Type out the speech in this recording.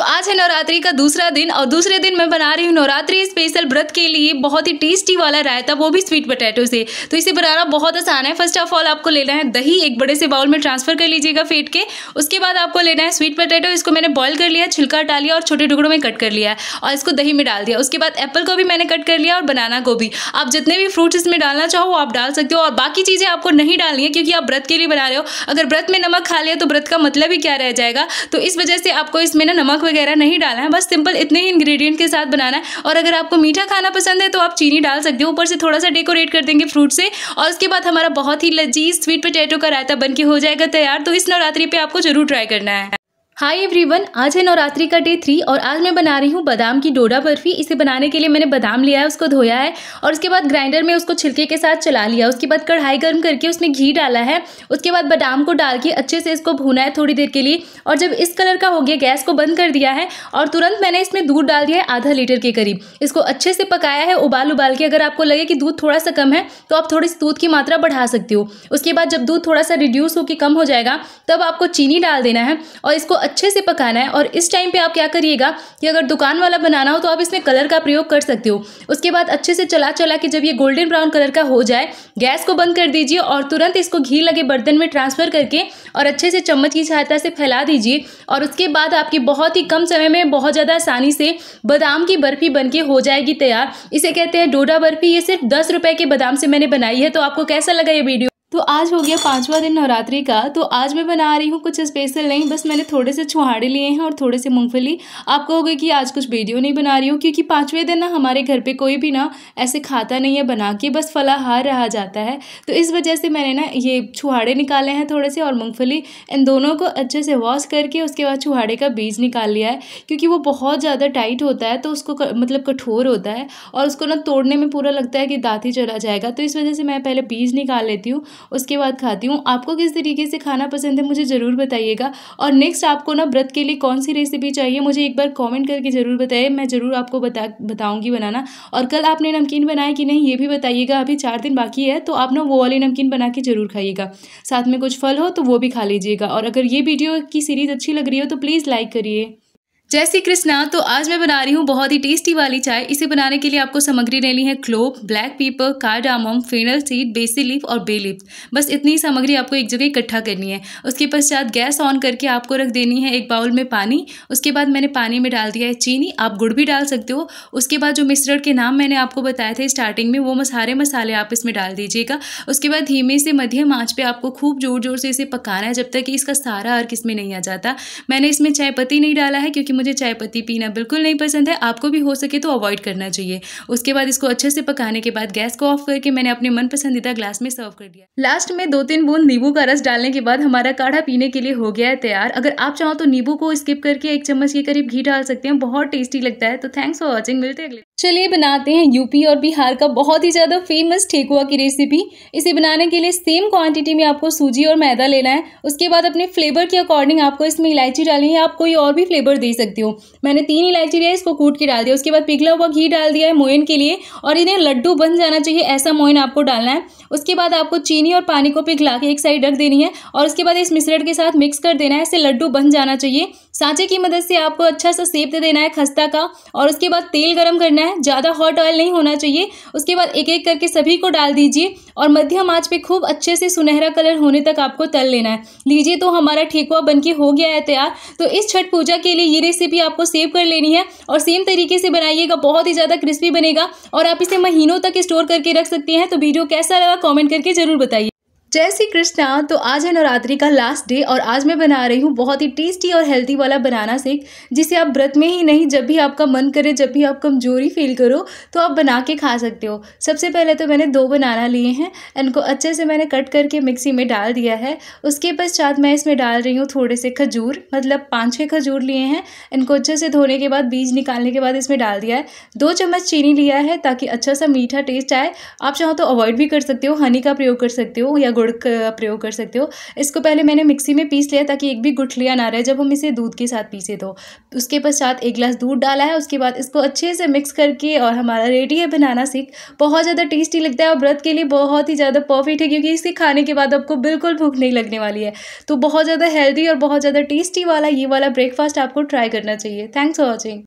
तो आज है नवरात्रि का दूसरा दिन और दूसरे दिन मैं बना रही हूँ नवरात्रि स्पेशल व्रत के लिए बहुत ही टेस्टी वाला रायता, वो भी स्वीट पोटैटो से। तो इसे बनाना बहुत आसान है। फ़र्स्ट ऑफ़ ऑल आपको लेना है दही एक बड़े से बाउल में ट्रांसफ़र कर लीजिएगा फेट के। उसके बाद आपको लेना है स्वीट पोटैटो इसको मैंने बॉयल कर लिया, छिलका हटा लिया और छोटे टुकड़ों में कट कर लिया और इसको दही में डाल दिया। उसके बाद एप्पल को भी मैंने कट कर लिया और बनाना को भी। आप जितने भी फ्रूट्स इसमें डालना चाहो, आप डाल सकते हो और बाकी चीज़ें आपको नहीं डालनी है क्योंकि आप व्रत के लिए बना रहे हो। अगर व्रत में नमक खा लिया तो व्रत का मतलब ही क्या रह जाएगा? तो इस वजह से आपको इसमें ना नमक वगैरह नहीं डालना है, बस सिंपल इतने ही इंग्रेडिएंट के साथ बनाना है। और अगर आपको मीठा खाना पसंद है तो आप चीनी डाल सकते हो। ऊपर से थोड़ा सा डेकोरेट कर देंगे फ्रूट से। और उसके बाद हमारा बहुत ही लजीज स्वीट पोटैटो का रायता बन के हो जाएगा तैयार। तो इस नवरात्रि पर आपको ज़रूर ट्राई करना है। हाय एवरीवन आज है नवरात्रि का डे थ्री और आज मैं बना रही हूँ बादाम की डोडा बर्फ़ी। इसे बनाने के लिए मैंने बादाम लिया है, उसको धोया है और उसके बाद ग्राइंडर में उसको छिलके के साथ चला लिया उसके बाद कढ़ाई गर्म करके उसमें घी डाला है। उसके बाद बादाम को डाल के अच्छे से इसको भूना है थोड़ी देर के लिए और जब इस कलर का हो गया, गैस को बंद कर दिया है और तुरंत मैंने इसमें दूध डाल दिया है आधा लीटर के करीब। इसको अच्छे से पकाया है, उबाल उबाल के। अगर आपको लगे कि दूध थोड़ा सा कम है तो आप थोड़ी सी दूध की मात्रा बढ़ा सकते हो। उसके बाद जब दूध थोड़ा सा रिड्यूस होकर कम हो जाएगा, तब आपको चीनी डाल देना है और इसको अच्छे से पकाना है और इस टाइम पे आप क्या करिएगा कि अगर दुकान वाला बनाना हो तो आप इसमें कलर का प्रयोग कर सकते हो। उसके बाद अच्छे से चला चला के जब ये गोल्डन ब्राउन कलर का हो जाए, गैस को बंद कर दीजिए और तुरंत इसको घी लगे बर्तन में ट्रांसफ़र करके और अच्छे से चम्मच की सहायता से फैला दीजिए और उसके बाद आपकी बहुत ही कम समय में बहुत ज़्यादा आसानी से बादाम की बर्फ़ी बन हो जाएगी तैयार। इसे कहते हैं डोडा बर्फ़ी। ये सिर्फ़ दस के बादाम से मैंने बनाई है तो आपको कैसा लगा ये वीडियो? तो आज हो गया पांचवा दिन नवरात्रि का। तो आज मैं बना रही हूँ कुछ स्पेशल नहीं, बस मैंने थोड़े से छुहाड़े लिए हैं और थोड़े से मूंगफली। आप कहोगे कि आज कुछ वीडियो नहीं बना रही हूँ, क्योंकि पाँचवें दिन ना हमारे घर पे कोई भी ना ऐसे खाता नहीं है, बना के बस फलाहार रहा जाता है। तो इस वजह से मैंने ना ये छुहाड़े निकाले हैं थोड़े से और मूँगफली इन दोनों को अच्छे से वॉश करके उसके बाद छुहाड़े का बीज निकाल लिया है, क्योंकि वो बहुत ज़्यादा टाइट होता है तो उसको मतलब कठोर होता है और उसको ना तोड़ने में पूरा लगता है कि दाँत ही चला जाएगा। तो इस वजह से मैं पहले बीज निकाल लेती हूँ उसके बाद खाती हूँ। आपको किस तरीके से खाना पसंद है मुझे ज़रूर बताइएगा। और नेक्स्ट आपको ना व्रत के लिए कौन सी रेसिपी चाहिए मुझे एक बार कॉमेंट करके ज़रूर बताइए मैं ज़रूर आपको बता, बताऊँगी बनाना। और कल आपने नमकीन बनाया कि नहीं ये भी बताइएगा। अभी चार दिन बाकी है तो आप ना वो वाली नमकीन बना के ज़रूर खाइएगा। साथ में कुछ फल हो तो वो भी खा लीजिएगा। और अगर ये वीडियो की सीरीज़ अच्छी लग रही हो तो प्लीज़ लाइक करिए। जय श्री कृष्णा तो आज मैं बना रही हूँ बहुत ही टेस्टी वाली चाय। इसे बनाने के लिए आपको सामग्री लेनी है clove black pepper cardamom fennel seed बेसी लीफ और बे लीफ बस इतनी सामग्री आपको एक जगह इकट्ठा करनी है। उसके पश्चात गैस ऑन करके आपको रख देनी है एक बाउल में पानी। उसके बाद मैंने पानी में डाल दिया है चीनी। आप गुड़ भी डाल सकते हो। उसके बाद जो मिश्रण के नाम मैंने आपको बताए थे स्टार्टिंग में, वो सारे मसाले आप इसमें डाल दीजिएगा। उसके बाद धीमे से मध्यम आँच पर आपको खूब ज़ोर ज़ोर से इसे पकाना है, जब तक कि इसका सारा अर्क इसमें नहीं आ जाता। मैंने इसमें चाय पत्ती नहीं डाला है, क्योंकि मुझे चाय पत्ती पीना बिल्कुल नहीं पसंद है, आपको भी हो सके तो अवॉइड करना चाहिए। उसके बाद इसको अच्छे से पकाने के बाद गैस को ऑफ़ करके मैंने अपने मन पसंदीदा ग्लास में सर्व कर दिया। लास्ट में दो तीन बूंद नींबू का रस डालने के बाद हमारा काढ़ा पीने के लिए हो गया है तैयार। अगर आप चाहो तो नींबू को स्किप करके एक चम्मच के करीब घी डाल सकते हैं, बहुत टेस्टी लगता है। तो थैंक्स फॉर वॉचिंग मिलते हैं चलिए बनाते हैं यूपी और बिहार का बहुत ही ज़्यादा फ़ेमस ठेकुआ की रेसिपी इसे बनाने के लिए सेम क्वांटिटी में आपको सूजी और मैदा लेना है। उसके बाद अपने फ्लेवर के अकॉर्डिंग आपको इसमें इलायची डालनी है। आप कोई और भी फ्लेवर दे सकते हो। मैंने तीन इलायची लिया इसको कूट के डाल दिया। उसके बाद पिघला हुआ घी डाल दिया है मोइन के लिए। और इन्हें लड्डू बन जाना चाहिए, ऐसा मोइन आपको डालना है। उसके बाद आपको चीनी और पानी को पिघला के एक साइड रख देनी है। और उसके बाद इस मिश्रण के साथ मिक्स कर देना है। इससे लड्डू बन जाना चाहिए। सांचे की मदद से आपको अच्छा सा सेप दे देना है खस्ता का, और उसके बाद तेल गरम करना है, ज़्यादा हॉट ऑयल नहीं होना चाहिए। उसके बाद एक एक करके सभी को डाल दीजिए, और मध्यम आँच पे खूब अच्छे से सुनहरा कलर होने तक आपको तल लेना है। लीजिए तो हमारा ठेकुआ बनके हो गया है तैयार। तो इस छठ पूजा के लिए ये रेसिपी आपको सेव कर लेनी है, और सेम तरीके से बनाइएगा, बहुत ही ज़्यादा क्रिस्पी बनेगा, और आप इसे महीनों तक स्टोर करके रख सकते हैं। तो वीडियो कैसा लगा कॉमेंट करके ज़रूर बताइए। जय श्री कृष्णा तो आज है नवरात्रि का लास्ट डे और आज मैं बना रही हूँ बहुत ही टेस्टी और हेल्थी वाला बनाना शेक जिसे आप व्रत में ही नहीं, जब भी आपका मन करे, जब भी आप कमज़ोरी फील करो तो आप बना के खा सकते हो। सबसे पहले तो मैंने दो बनाना लिए हैं इनको अच्छे से मैंने कट करके मिक्सी में डाल दिया है। उसके पश्चात मैं इसमें डाल रही हूँ थोड़े से खजूर मतलब पाँच छः खजूर लिए हैं इनको अच्छे से धोने के बाद, बीज निकालने के बाद इसमें डाल दिया है। दो चम्मच चीनी लिया है, ताकि अच्छा सा मीठा टेस्ट आए। आप चाहो तो अवॉइड भी कर सकते हो हनी का प्रयोग कर सकते हो, या गुड़ का प्रयोग कर सकते हो। इसको पहले मैंने मिक्सी में पीस लिया ताकि एक भी गुठलियाँ ना रहे। जब हम इसे दूध के साथ पीसे तो। उसके पश्चात एक गिलास दूध डाला है। उसके बाद इसको अच्छे से मिक्स करके और हमारा रेडी है बनाना सीख। बहुत ज़्यादा टेस्टी लगता है और व्रत के लिए बहुत ही ज़्यादा परफेक्ट है क्योंकि इसे खाने के बाद आपको बिल्कुल भूख नहीं लगने वाली है। तो बहुत ज़्यादा हेल्दी और बहुत ज़्यादा टेस्टी वाला ये वाला ब्रेकफास्ट आपको ट्राई करना चाहिए। Thanks for watching.